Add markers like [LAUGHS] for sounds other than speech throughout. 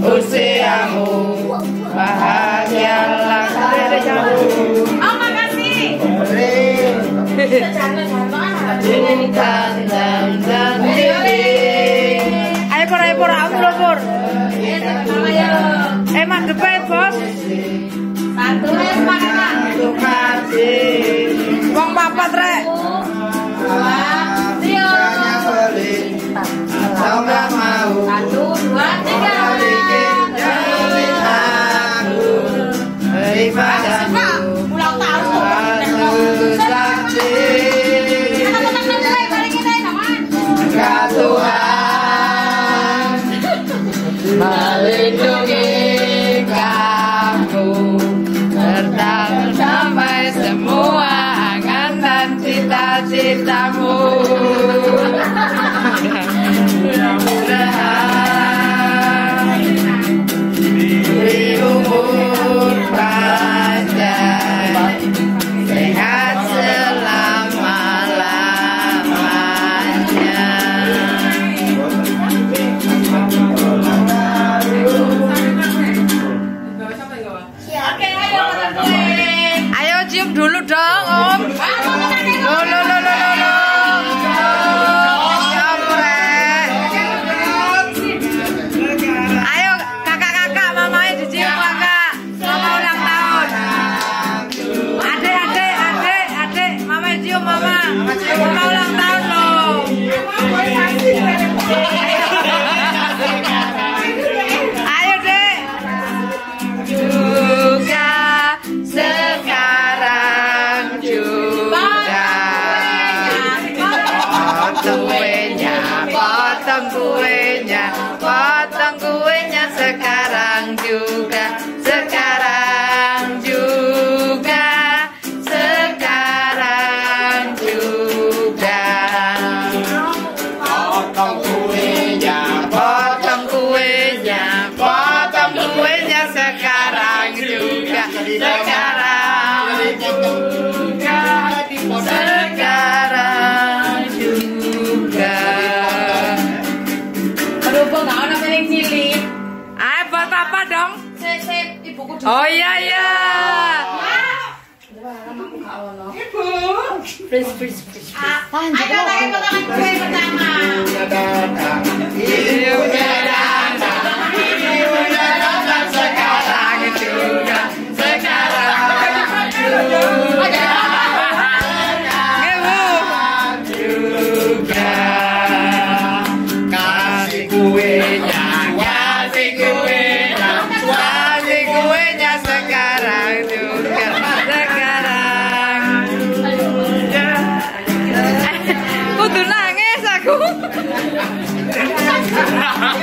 usiamu bahagialah kamu Oh makasih. cinta dan Ayo pur, ayo pur, aku dulu pur. Eh mandepnya bos. Satu untuk kasih Wong papat rek. Melindungi kamu bertahan sampai semua angan dan cita-citamu. [LAUGHS] Mudah-mudahan Dulu dong om. Lo lo lo lo lo lo. Mama mama potong kuenya potong kuenya sekarang juga sekarang juga sekarang juga. Potong kuenya potong kuenya potong kuenya sekarang juga sekarang Oh iya iya. Please, please, please. Ayo tangan potongan Aku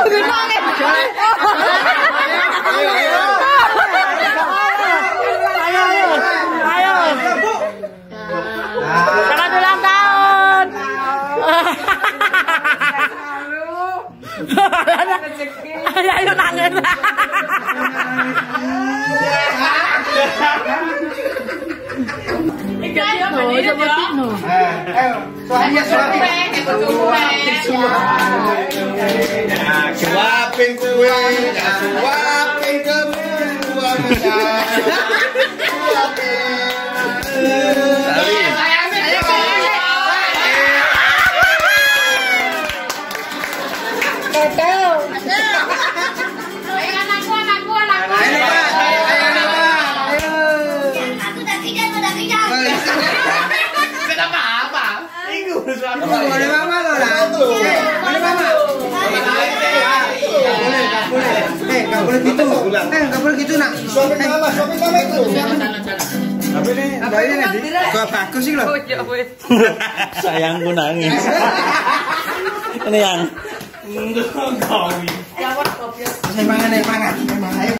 kudu nangis. Oh, Ayo, ayo nangis. Soalnya Suapin kue, suapin ke buah Ayo Kenapa apa? Boleh mama loh lah. Boleh mama. Boleh, nggak boleh. Eh, nggak boleh gitu. Eh, nggak boleh gitu nak. Suami mama, suami mama itu. Ini? Apa ini nanti? Gua bagus sih wes. Sayangku nangis. [LAUGHS] Ini yang Saya mangan, ya mangan. Mangan. Ayo.